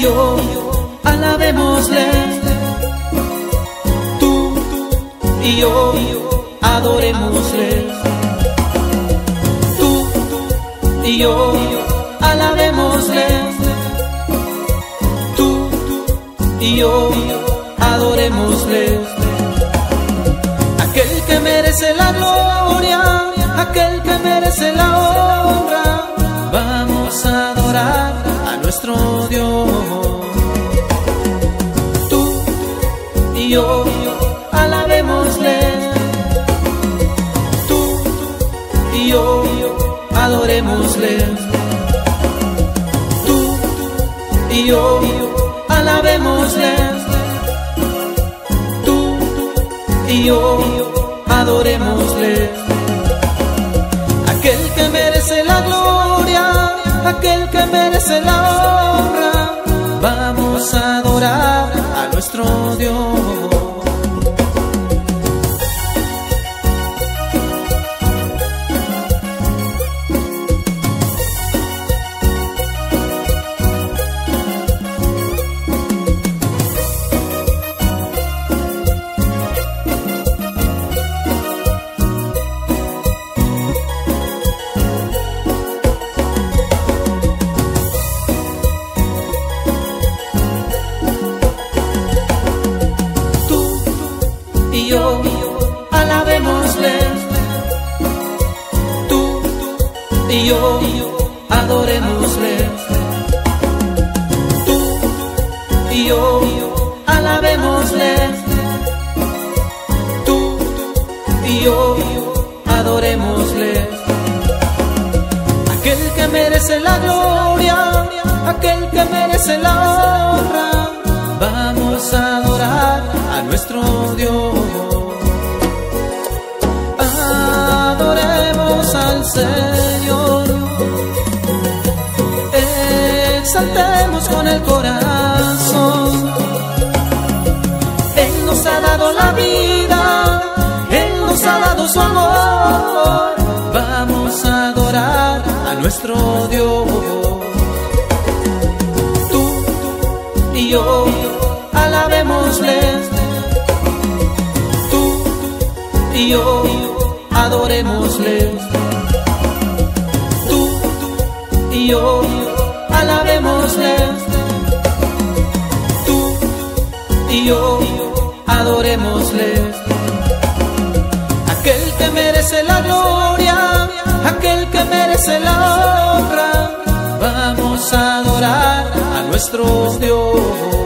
yo, alabémosle. Tú y yo, adorémosle. Tú y yo, alabémosle. Tú y yo, adorémosle. Aquel que merece la gloria, aquel que merece la honra, nuestro Dios. Tú y yo, alabémosle. Tú y yo, adorémosle. Tú y yo, alabémosle. Tú y yo, aquel que merece la honra, vamos a adorar a nuestro Dios. Y yo, adorémosle. Tú y yo, alabémosle. Tú y yo, adorémosle. Aquel que merece la gloria, aquel que merece la honra, vamos a adorar a nuestro Dios. Adoremos al Señor, exaltemos con el corazón. Él nos ha dado la vida, Él nos ha dado su amor. Vamos a adorar a nuestro Dios. Tú y yo, alabémosle. Tú y yo, adorémosle. Tú y yo, alabémosle. Tú y yo, adorémosle. Aquel que merece la gloria, aquel que merece la honra, vamos a adorar a nuestro Dios.